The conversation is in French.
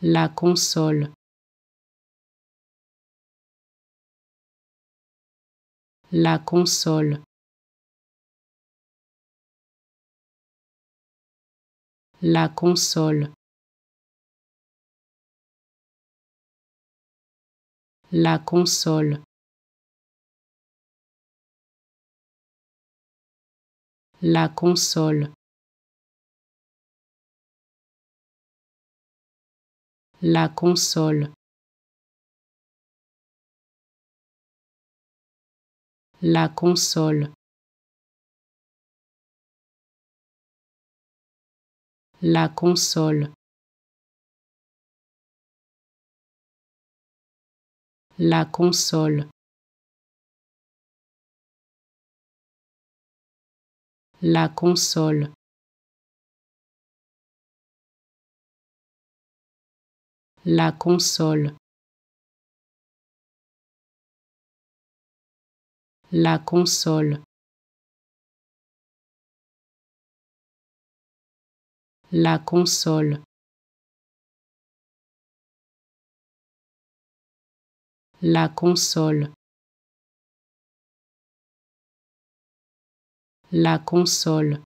La console. La console. La console. La console. La console. La console. La console. La console. La console. La console. La console. La console. La console. La console. La console.